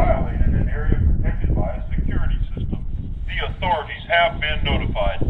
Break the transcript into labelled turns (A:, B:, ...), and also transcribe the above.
A: violated an area protected by a security system. The authorities have been notified.